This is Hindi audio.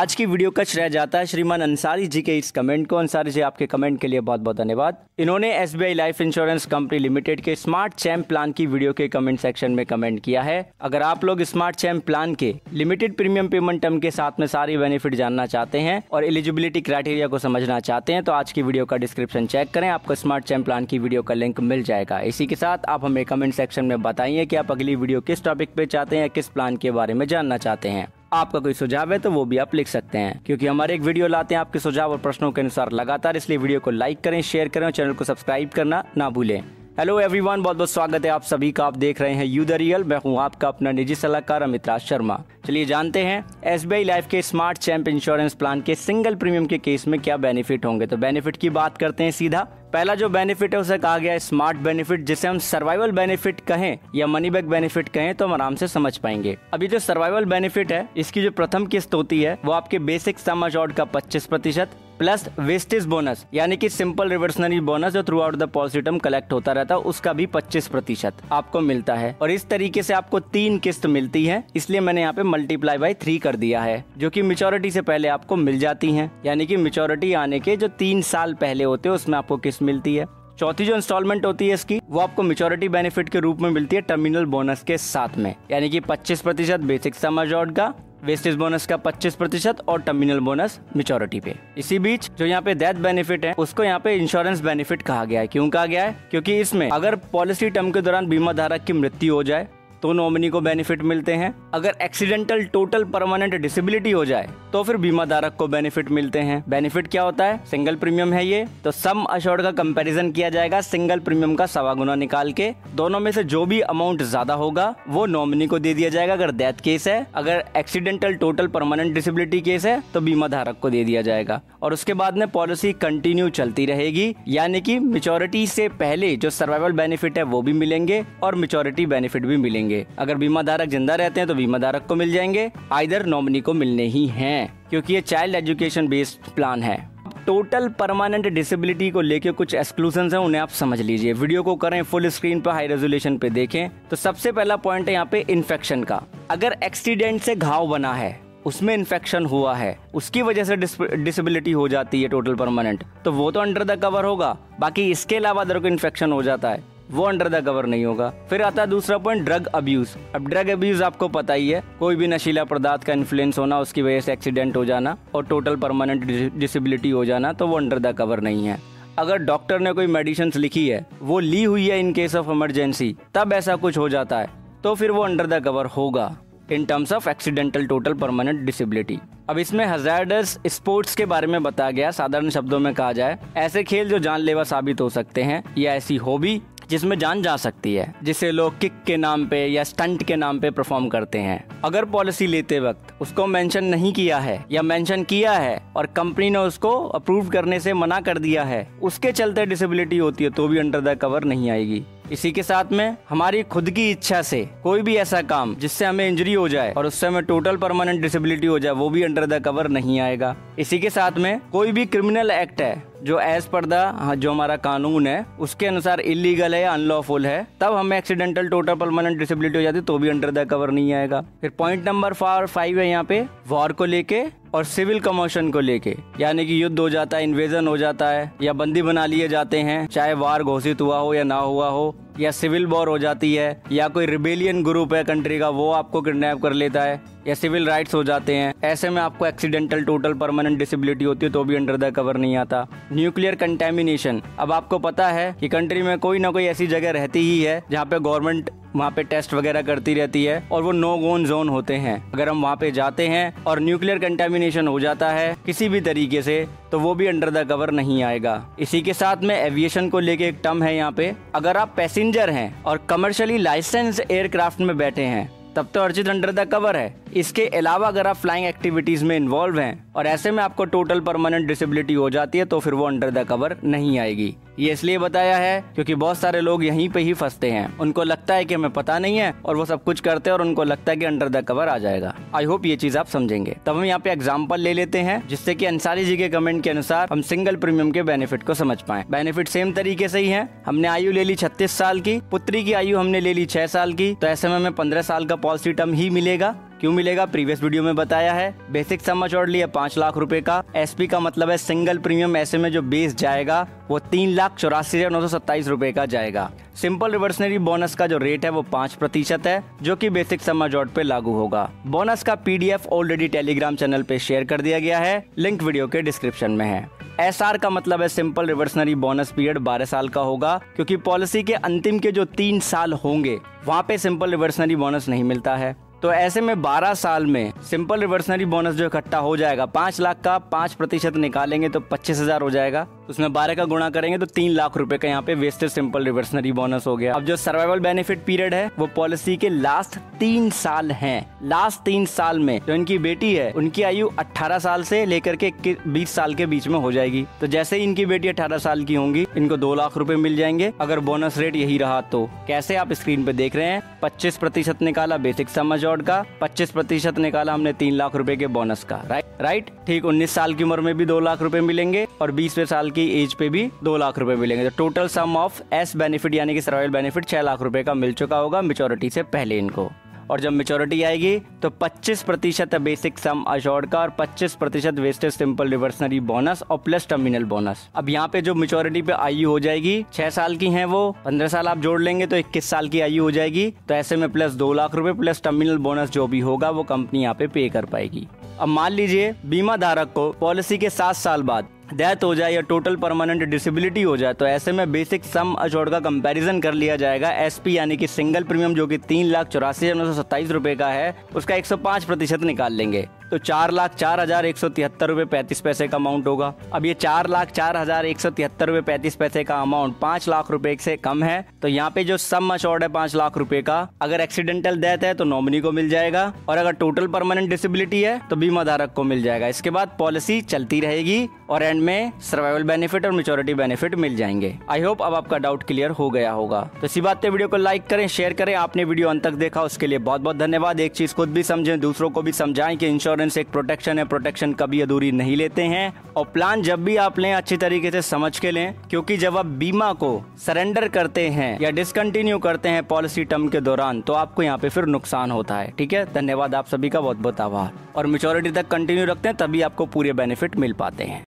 आज की वीडियो का श्रेय जाता है। श्रीमान अंसारी जी के इस कमेंट को। अंसारी जी, आपके कमेंट के लिए बहुत बहुत धन्यवाद। इन्होंने SBI life insurance company limited के स्मार्ट चैम्प प्लान की वीडियो के कमेंट सेक्शन में कमेंट किया है। अगर आप लोग स्मार्ट चैम्प प्लान के लिमिटेड प्रीमियम पेमेंट टर्म के साथ में सारी बेनिफिट जानना चाहते हैं और एलिजिबिलिटी क्राइटेरिया को समझना चाहते हैं तो आज की वीडियो का डिस्क्रिप्शन चेक करें। आपको स्मार्ट चैम्प प्लान की वीडियो का लिंक मिल जाएगा। इसी के साथ आप हमें कमेंट सेक्शन में बताइए कि आप अगली वीडियो किस टॉपिक पे चाहते हैं, किस प्लान के बारे में जानना चाहते हैं। आपका कोई सुझाव है तो वो भी आप लिख सकते हैं। क्योंकि हमारे एक वीडियो लाते हैं आपके सुझाव और प्रश्नों के अनुसार लगातार, इसलिए वीडियो को लाइक करें, शेयर करें और चैनल को सब्सक्राइब करना ना भूलें। हेलो एवरीवन बहुत बहुत स्वागत है आप सभी का। आप देख रहे हैं यू द रियल मैं हूँ आपका अपना निजी सलाहकार अमित राज शर्मा। चलिए जानते हैं एसबीआई लाइफ के स्मार्ट चैंप इंश्योरेंस प्लान के सिंगल प्रीमियम के केस में क्या बेनिफिट होंगे? तो बेनिफिट की बात करते हैं सीधा। पहला जो बेनिफिट है, उसे कहा गया है स्मार्ट बेनिफिट जिसे हम सर्वाइवल बेनिफिट कहें या मनी बैक बेनिफिट कहें तो हम आराम से समझ पाएँगे। अभी जो सर्वाइवल बेनिफिट है, इसकी जो प्रथम किस्त होती है, वो आपके बेसिक सम अशॉर्ड का 25 प्रतिशत प्लस वेस्टेज बोनस, यानी कि सिंपल रिवर्सनरी बोनस जो throughout the policy term collect होता रहता है, उसका भी 25 प्रतिशत आपको मिलता है। और इस तरीके से आपको तीन किस्त मिलती है, इसलिए मैंने यहाँ पे मल्टीप्लाई बाई थ्री कर दिया है, जो कि मेचोरिटी से पहले आपको मिल जाती है। यानी कि मेचोरिटी आने के जो तीन साल पहले होते हैं, उसमें आपको किस्त मिलती है। चौथी जो इंस्टॉलमेंट होती है इसकी, वो आपको मेचोरिटी बेनिफिट के रूप में मिलती है टर्मिनल बोनस के साथ में। यानी कि 25 प्रतिशत बेसिक समर का वेस्टेज बोनस का 25 प्रतिशत और टर्मिनल बोनस मेचोरिटी पे। इसी बीच जो यहाँ पे डेथ बेनिफिट है, उसको यहाँ पे इंश्योरेंस बेनिफिट कहा गया है। क्यों कहा गया है? क्योंकि इसमें अगर पॉलिसी टर्म के दौरान बीमा धारक की मृत्यु हो जाए तो नॉमिनी को बेनिफिट मिलते हैं। अगर एक्सीडेंटल टोटल परमानेंट डिसेबिलिटी हो जाए तो फिर बीमा धारक को बेनिफिट मिलते हैं। बेनिफिट क्या होता है? सिंगल प्रीमियम है ये। तो सम अशोर्ड का कंपैरिजन किया जाएगा। सिंगल प्रीमियम का सवा गुना निकाल के। दोनों में से जो भी अमाउंट ज़्यादा होगा, वो नॉमिनी को दे दिया जाएगा अगर डेथ केस है। अगर accidental total permanent disability case है तो बीमा धारक को दे दिया जाएगा। और उसके बाद में पॉलिसी कंटिन्यू चलती रहेगी। यानी कि मेचोरिटी से पहले जो सर्वाइवल बेनिफिट है, वो भी मिलेंगे और मेचोरिटी बेनिफिट भी मिलेंगे। मिलेंगे अगर बीमा धारक ज़िंदा रहते हैं तो बीमा धारक को मिल जाएँगे। आइधर नॉमिनी को मिलने ही हैं, क्योंकि ये चाइल्ड एजुकेशन बेस्ड प्लान है। टोटल परमानेंट डिसेबिलिटी को लेके कुछ एक्सक्लूजन है, उन्हें आप समझ लीजिए। वीडियो को करें फुल स्क्रीन पर, हाई रेजोल्यूशन पे देखें। तो सबसे पहला पॉइंट है यहाँ पे इन्फेक्शन का। अगर एक्सीडेंट से घाव बना है, उसमें इन्फेक्शन हुआ है, उसकी वजह से डिसेबिलिटी हो जाती है टोटल परमानेंट तो वो तो अंडर द कवर होगा। बाकी इसके अलावा अदर को इन्फेक्शन हो जाता है। वो अंडर द कवर नहीं होगा। फिर आता है दूसरा पॉइंट ड्रग अब्यूज अब ड्रग अब्यूज आपको पता ही है, कोई भी नशीला पदार्थ का इन्फ्लुएंस होना, उसकी वजह से एक्सीडेंट हो जाना और टोटल परमानेंट डिसेबिलिटी हो जाना तो वो अंडर द कवर नहीं है। अगर डॉक्टर ने कोई मेडिसिन लिखी है, वो ली हुई है इन केस ऑफ़ इमरजेंसी तब ऐसा कुछ हो जाता है तो फिर वो अंडर द कवर होगा। In terms of accidental total permanent disability अब इसमें हजारडस स्पोर्ट्स के बारे में बताया गया, साधारण शब्दों में कहा जाए, ऐसे खेल जो जानलेवा साबित हो सकते हैं, या ऐसी हॉबी जिसमें जान जा सकती है, जिसे लोग किक के नाम पे या स्टंट के नाम पे परफॉर्म करते हैं। अगर पॉलिसी लेते वक्त उसको मेंशन नहीं किया है या मेंशन किया है और कंपनी ने उसको अप्रूव करने से मना कर दिया है, उसके चलते डिसेबिलिटी होती है तो भी अंडर द कवर नहीं आएगी। इसी के साथ में हमारी खुद की इच्छा से कोई भी ऐसा काम जिससे हमें इंजरी हो जाए और उससे हमें टोटल परमानेंट डिसेबिलिटी हो जाए, वो भी अंडर द कवर नहीं आएगा। इसी के साथ में कोई भी क्रिमिनल एक्ट है, जो एज पर द जो हमारा कानून है, उसके अनुसार इलीगल है अनलॉफुल है, तब हमें एक्सीडेंटल टोटल परमानेंट डिसेबिलिटी हो जाती तो भी अंडर द कवर नहीं आएगा। फिर पॉइंट नंबर फार फाइव है यहाँ पे वॉर को लेके और सिविल कमोशन को लेके। यानी कि युद्ध हो जाता है इन्वेजन हो जाता है, या बंदी बना लिए जाते हैं, चाहे वार घोषित हुआ हो या ना हुआ हो, या सिविल वॉर हो जाती है, या कोई रिबेलियन ग्रुप है कंट्री का, वो आपको किडनैप कर लेता है। या सिविल राइट्स हो जाते हैं। ऐसे में आपको एक्सीडेंटल टोटल परमानेंट डिसेबिलिटी होती है तो भी अंडर द कवर नहीं आता। Nuclear contamination. अब आपको पता है कि कंट्री में कोई ना कोई ऐसी जगह रहती ही है, जहाँ पे गवर्नमेंट वहाँ पे टेस्ट वगैरह करती रहती है और वो नो गोन जोन होते हैं। अगर हम वहाँ पे जाते हैं और न्यूक्लियर कंटेमिनेशन हो जाता है किसी भी तरीके से तो वो भी अंडर द कवर नहीं आएगा। इसी के साथ में एविएशन को लेके एक टर्म है यहाँ पे, अगर आप पैसेंजर हैं और कमर्शियली लाइसेंस एयरक्राफ्ट में बैठे हैं, तब तो अर्जित अंडर द कवर है। इसके अलावा अगर आप फ्लाइंग एक्टिविटीज़ में इन्वॉल्व हैं और ऐसे में आपको टोटल परमानेंट डिसेबिलिटी हो जाती है तो फिर वो अंडर द कवर नहीं आएगी। ये इसलिए बताया है क्योंकि बहुत सारे लोग यहीं पे ही फंसते हैं। उनको लगता है कि हमें पता नहीं है और वो सब कुछ करते हैं और उनको लगता है कि अंडर द कवर आ जाएगा। आई होप ये चीज़ आप समझेंगे। तब हम यहाँ पे एग्ज़ाम्पल ले लेते हैं, जिससे कि अंसारी जी के कमेंट के अनुसार हम सिंगल प्रीमियम के बेनिफिट को समझ पाए। बेनिफिट सेम तरीके से ही है। हमने आयु ले ली छत्तीस साल की, पुत्री की आयु हमने ले ली छह साल की तो ऐसे में हमें पंद्रह साल का पॉलिसी टर्म ही मिलेगा। क्यों मिलेगा? प्रीवियस वीडियो में बताया है। बेसिक सम अचोर्ड लिया पाँच लाख रुपए का। एसपी का मतलब है सिंगल प्रीमियम ऐसे में जो बेस जाएगा, वो तीन लाख चौरासी हज़ार नौ सौ सत्ताईस रूपए का जाएगा। सिंपल रिवर्सनरी बोनस का जो रेट है, वो पाँच प्रतिशत है, जो कि बेसिक सम जॉट पे लागू होगा। बोनस का पीडीएफ ऑलरेडी टेलीग्राम चैनल पे शेयर कर दिया गया है। लिंक वीडियो के डिस्क्रिप्शन में है। एस आर का मतलब है सिंपल रिवर्सनरी बोनस पीरियड बारह साल का होगा, क्योंकि पॉलिसी के अंतिम के जो तीन साल होंगे, वहाँ पे सिंपल रिवर्सनरी बोनस नहीं मिलता है। तो ऐसे में 12 साल में सिंपल रिवर्सनरी बोनस जो इकट्ठा हो जाएगा, पाँच लाख का पाँच प्रतिशत निकालेंगे तो पच्चीस हज़ार हो जाएगा। उसमें बारह का गुणा करेंगे तो तीन लाख रुपए का यहाँ पे वेस्टेज सिंपल रिवर्सनरी बोनस हो गया। अब जो सर्वाइवल बेनिफिट पीरियड है, वो पॉलिसी के लास्ट तीन साल हैं। लास्ट तीन साल में जो इनकी बेटी है, उनकी आयु 18 साल से लेकर के 20 साल के बीच में हो जाएगी। तो जैसे ही इनकी बेटी 18 साल की होंगी, इनको दो लाख रुपए मिल जाएँगे। अगर बोनस रेट यही रहा तो। कैसे आप स्क्रीन पे देख रहे हैं? पच्चीस प्रतिशत निकाला बेसिक समझ का, पच्चीस प्रतिशत निकाला हमने तीन लाख रुपए के बोनस का। राइट राइट ठीक, उन्नीस साल की उम्र में भी दो लाख रुपए मिलेंगे और बीसवे साल की एज पे भी दो लाख रुपए मिलेंगे। तो total sum of as benefit यानी कि सर्वाइवल बेनिफिट छह लाख रुपए का मिल चुका होगा मेचोरिटी से पहले इनको। और जब मेचोरिटी आएगी तो 25 प्रतिशत बेसिक सम अशोर्ड का और 25 प्रतिशत वेस्टेज सिंपल रिवर्सनरी बोनस और प्लस टर्मिनल बोनस अब यहाँ पे जो मेचोरिटी पे आयु हो जाएगी, छह साल की है वो, पंद्रह साल आप जोड़ लेंगे तो इक्कीस साल की आयु हो जाएगी। तो ऐसे में प्लस दो लाख रुपए प्लस टर्मिनल बोनस जो भी होगा, वो कंपनी यहाँ पे पे कर पाएगी। अब मान लीजिए बीमा धारक को पॉलिसी के सात साल बाद डेथ हो जाए या टोटल परमानेंट डिसेबिलिटी हो जाए तो ऐसे में बेसिक सम अशोर्ड का कंपैरिजन कर लिया जाएगा। एसपी यानी कि सिंगल प्रीमियम जो कि तीन लाख चौरासी हज़ार नौ सौ सत्ताईस रुपए का है, उसका एक सौ पाँच प्रतिशत निकाल लेंगे। तो चार लाख चार हज़ार एक सौ तिहत्तर रूपए पैंतीस पैसे का अमाउंट होगा। अब ये चार लाख चार हज़ार एक सौ तिहत्तर रूपए पैंतीस पैसे का अमाउंट पाँच लाख रुपए से कम है तो यहाँ पे जो सम अचोर्ड है पाँच लाख रुपए का, अगर एक्सीडेंटल डेथ है तो नॉमिनी को मिल जाएगा, और अगर टोटल परमानेंट डिसेबिलिटी है तो बीमा धारक को मिल जाएगा। इसके बाद पॉलिसी चलती रहेगी और एंड में सर्वाइवल बेनिफिट और मेचोरिटी बेनिफिट मिल जाएँगे। आई होप अब आपका डाउट क्लियर हो गया होगा। तो इसी बात वीडियो को लाइक करें शेयर करें। आपने वीडियो अंत तक देखा, उसके लिए बहुत बहुत धन्यवाद। एक चीज़ खुद भी समझें, दूसरों को भी समझाएँ कि इंश्योरेंस एक प्रोटेक्शन है प्रोटेक्शन कभी अधूरी नहीं लेते हैं। और प्लान जब भी आप लें, अच्छी तरीके से समझ के लें, क्योंकि जब आप बीमा को सरेंडर करते हैं या डिसकंटिन्यू करते हैं पॉलिसी टर्म के दौरान तो आपको यहाँ पे फिर नुकसान होता है। ठीक है? धन्यवाद, आप सभी का बहुत बहुत आभार। और मेचोरिटी तक कंटिन्यू रखते हैं, तभी आपको पूरे बेनिफिट मिल पाते हैं।